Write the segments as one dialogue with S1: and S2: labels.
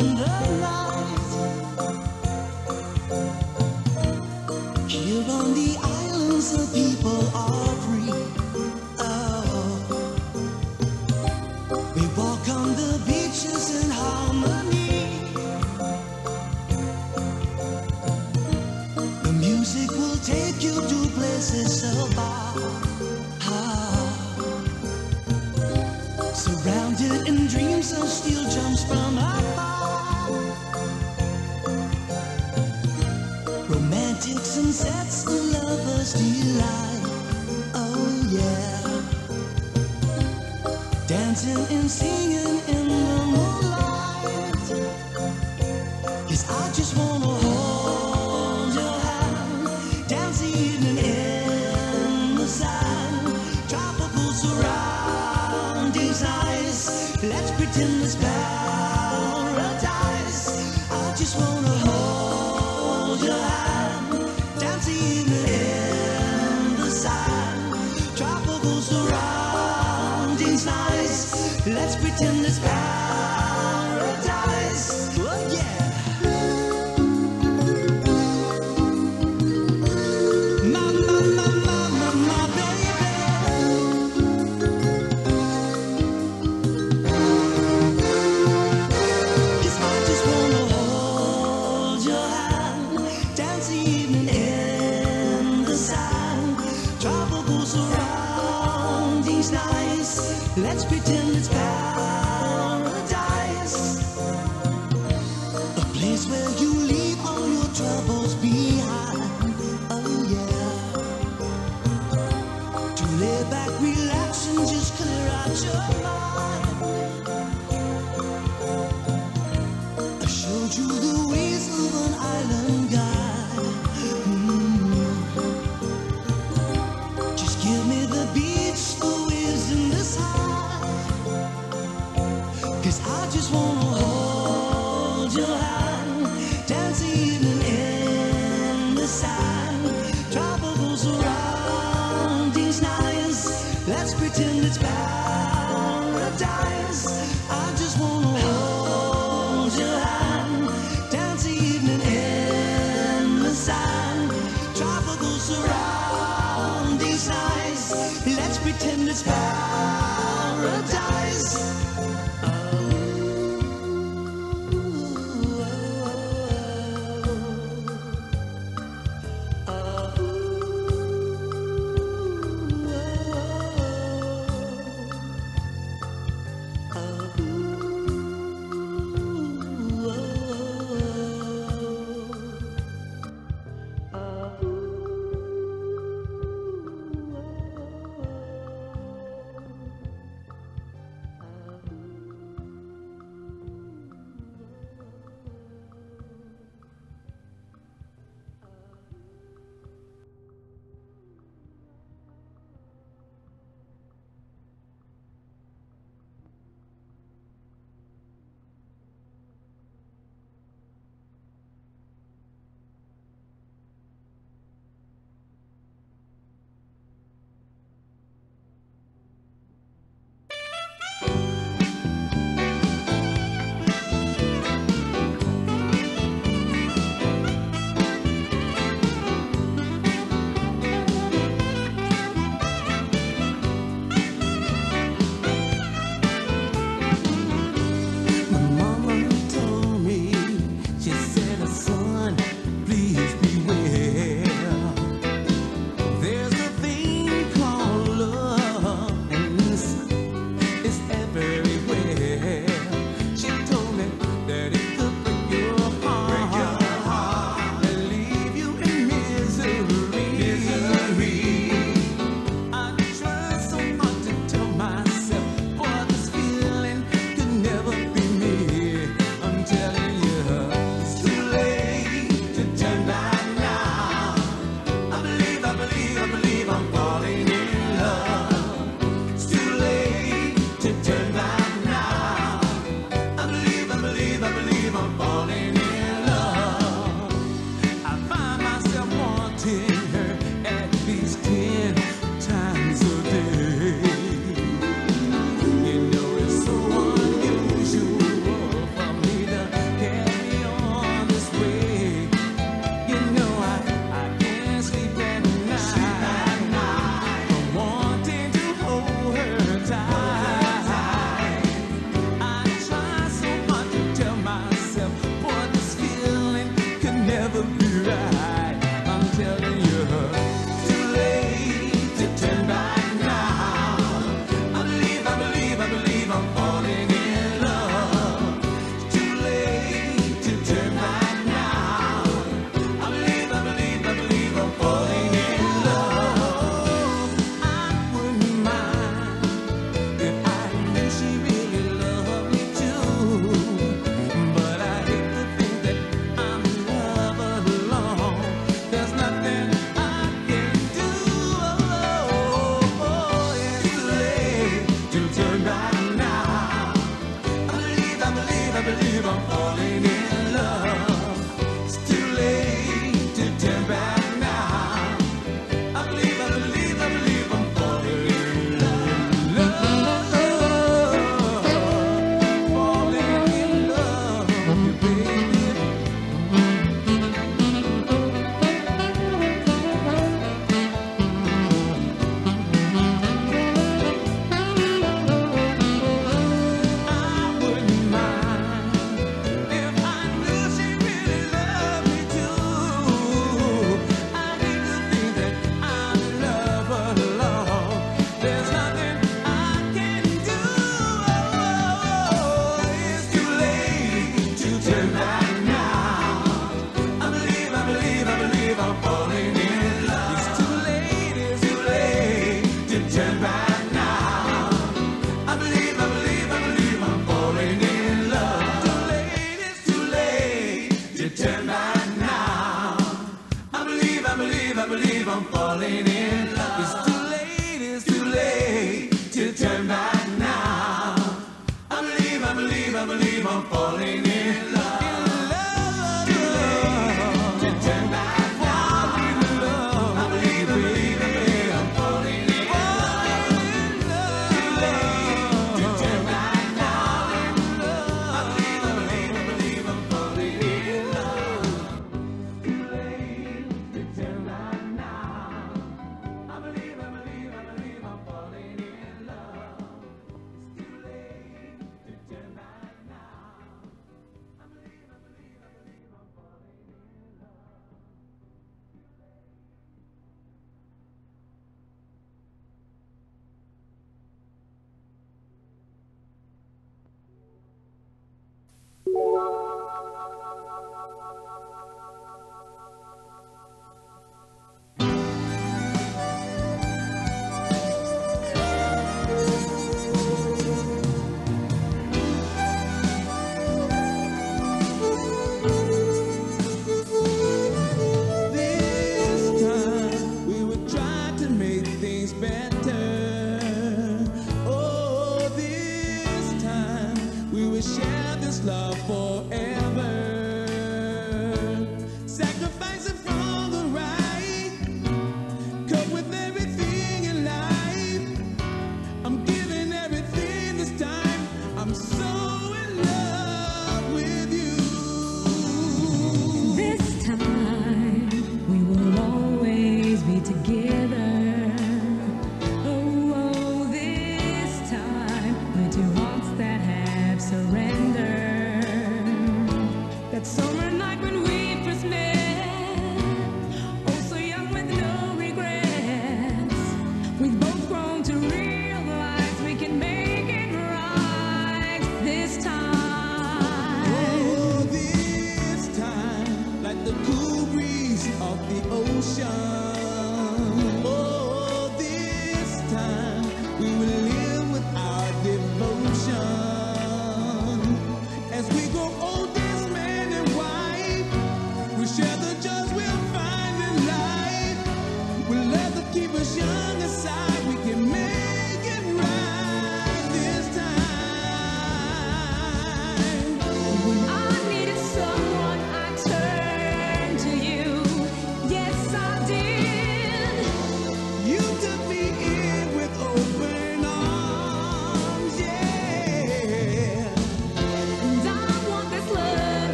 S1: in the light. the lovers delight. Oh yeah, dancing and singing in the I just wanna hold your hand, in the sand, tropical surroundings. Let's pretend
S2: this
S3: past. is back.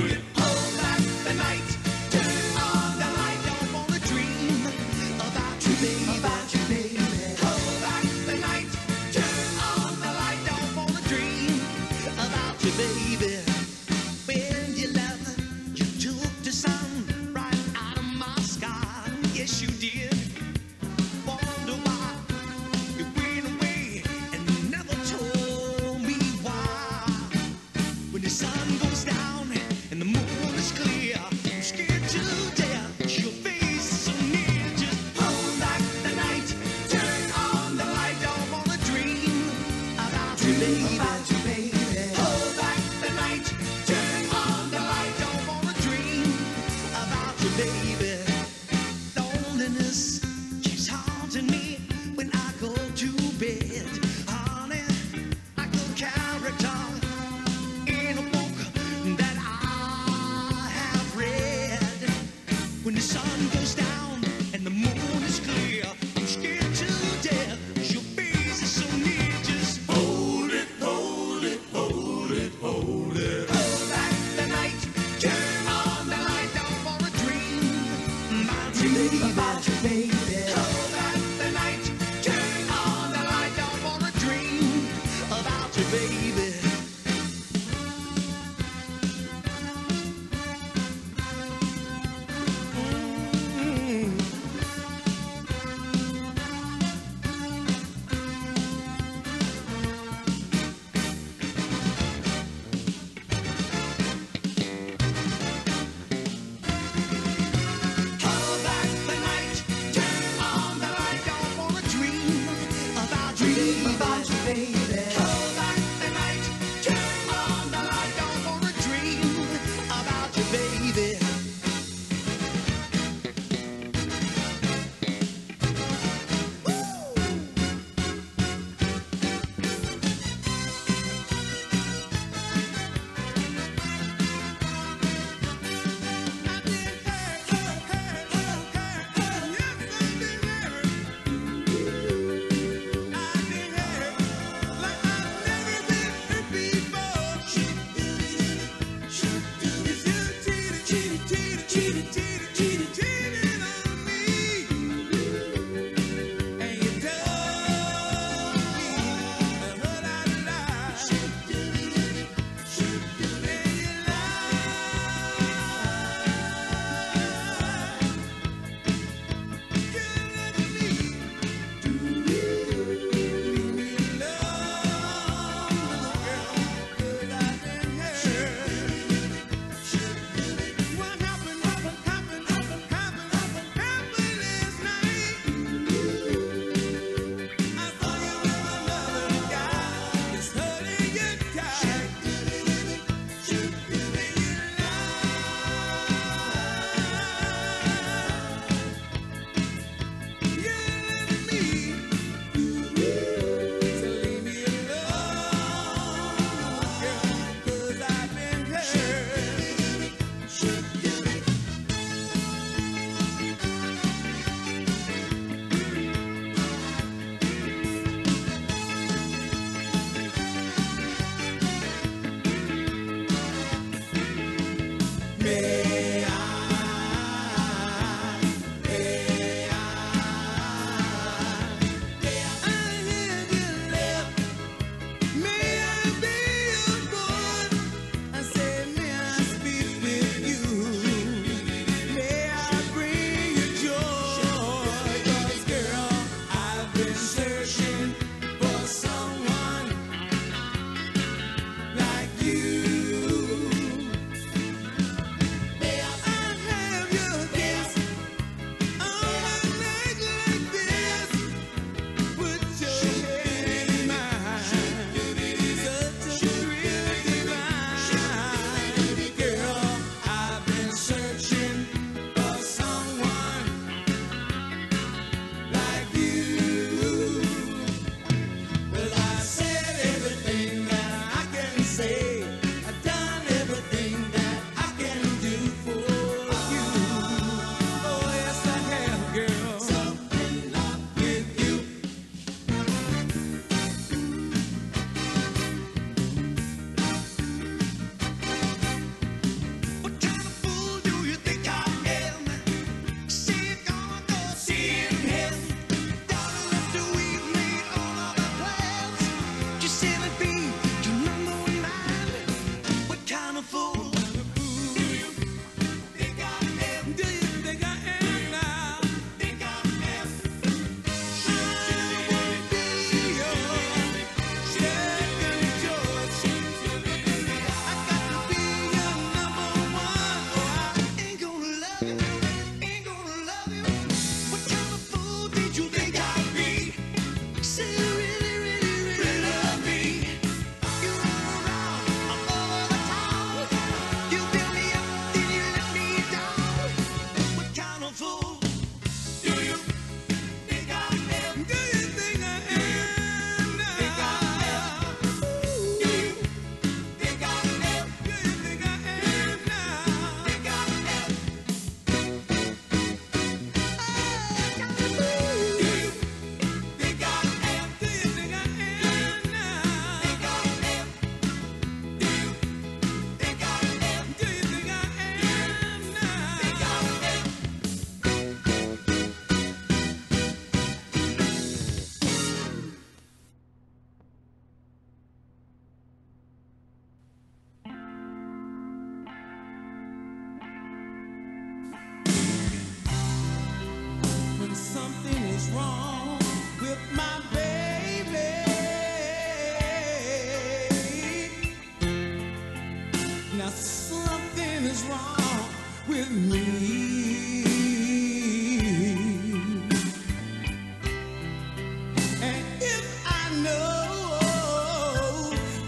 S3: Hold back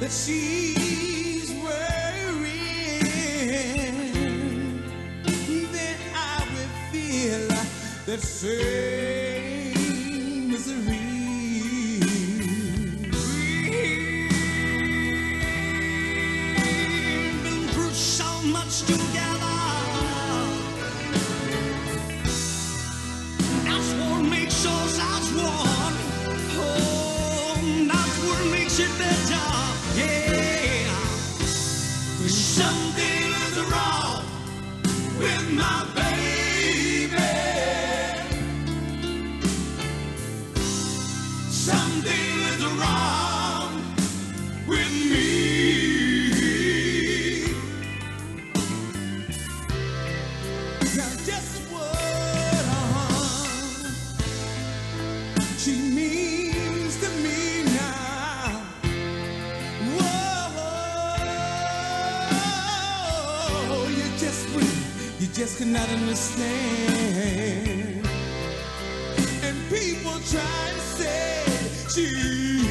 S3: that she's wearing, then I will feel that same. just could not understand. And people try to say she